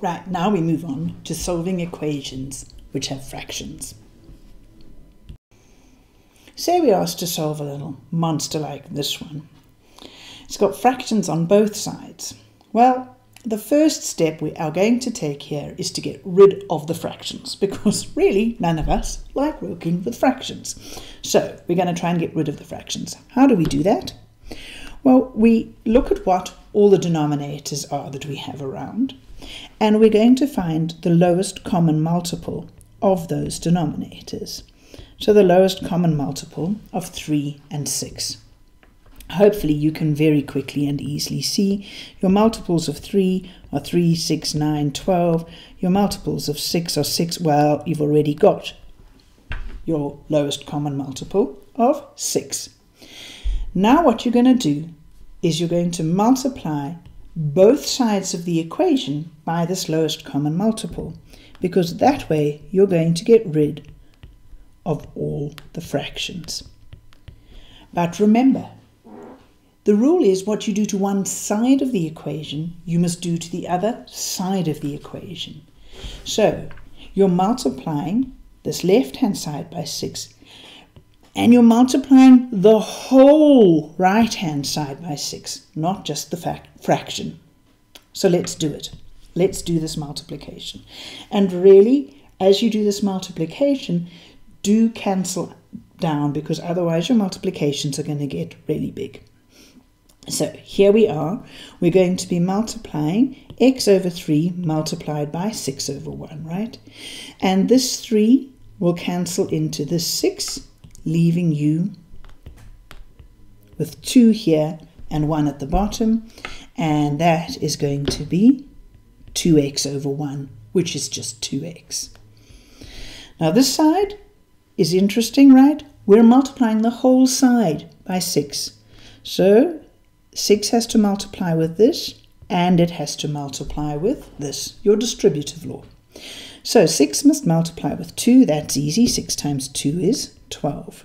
Right, now we move on to solving equations which have fractions. Say we asked to solve a little monster like this one. It's got fractions on both sides. Well, the first step we are going to take here is to get rid of the fractions because really none of us like working with fractions. So we're going to try and get rid of the fractions. How do we do that? Well, we look at what all the denominators are that we have around and we're going to find the lowest common multiple of those denominators. So the lowest common multiple of 3 and 6. Hopefully you can very quickly and easily see your multiples of 3 are 3, 6, 9, 12. Your multiples of 6 are 6. Well, you've already got your lowest common multiple of 6. Now what you're going to do is you're going to multiply both sides of the equation by this lowest common multiple because that way you're going to get rid of all the fractions. But remember, the rule is what you do to one side of the equation, you must do to the other side of the equation. So you're multiplying this left-hand side by 6 and you're multiplying the whole right-hand side by 6, not just the fraction. So let's do it. Let's do this multiplication. And really, as you do this multiplication, do cancel down because otherwise your multiplications are going to get really big. So here we are. We're going to be multiplying x over 3 multiplied by 6 over 1, right? And this 3 will cancel into this 6 leaving you with 2 here and 1 at the bottom. And that is going to be 2x over 1, which is just 2x. Now this side is interesting, right? We're multiplying the whole side by 6. So 6 has to multiply with this, and it has to multiply with this, your distributive law. So 6 must multiply with 2, that's easy. 6 times 2 is 12.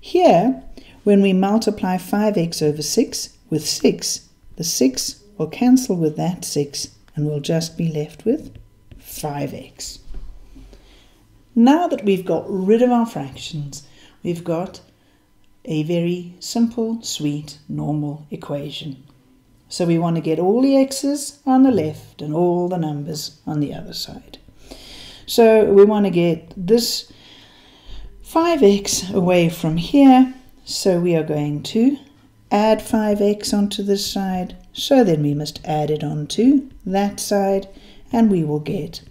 Here, when we multiply 5x over 6 with 6, the 6 will cancel with that 6 and we'll just be left with 5x. Now that we've got rid of our fractions, we've got a very simple, sweet, normal equation. So we want to get all the x's on the left and all the numbers on the other side. So we want to get this 5x away from here. So we are going to add 5x onto this side. So then we must add it onto that side and we will get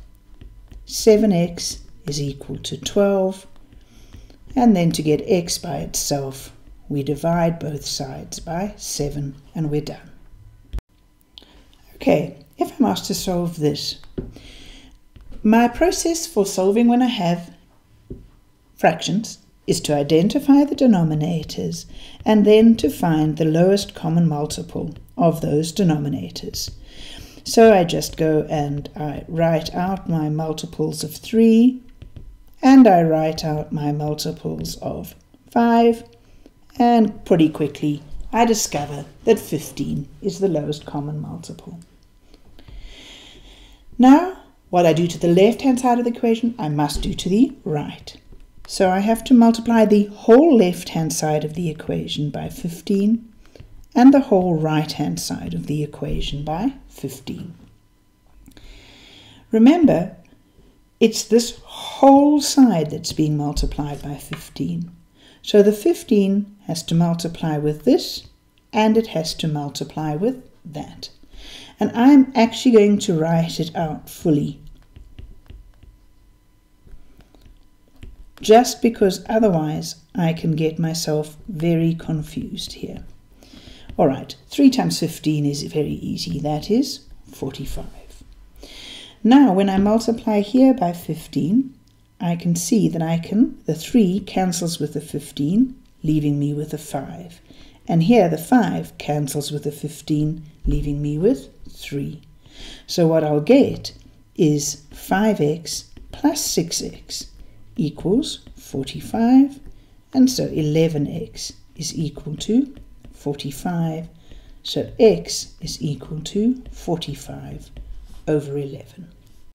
7x is equal to 12. And then to get x by itself, we divide both sides by 7 and we're done. Okay, if I'm asked to solve this, my process for solving when I have fractions is to identify the denominators and then to find the lowest common multiple of those denominators. So I just go and I write out my multiples of 3 and I write out my multiples of 5 and pretty quickly I discover that 15 is the lowest common multiple. Now what I do to the left hand side of the equation I must do to the right. So I have to multiply the whole left-hand side of the equation by 15 and the whole right-hand side of the equation by 15. Remember, it's this whole side that's being multiplied by 15. So the 15 has to multiply with this and it has to multiply with that. And I'm actually going to write it out fully just because otherwise I can get myself very confused here. All right, 3 times 15 is very easy. That is 45. Now, when I multiply here by 15, I can see that I can, the 3 cancels with the 15, leaving me with a 5. And here the 5 cancels with the 15, leaving me with 3. So what I'll get is 5x plus 6x equals 45 and so 11x is equal to 45 so x is equal to 45 over 11.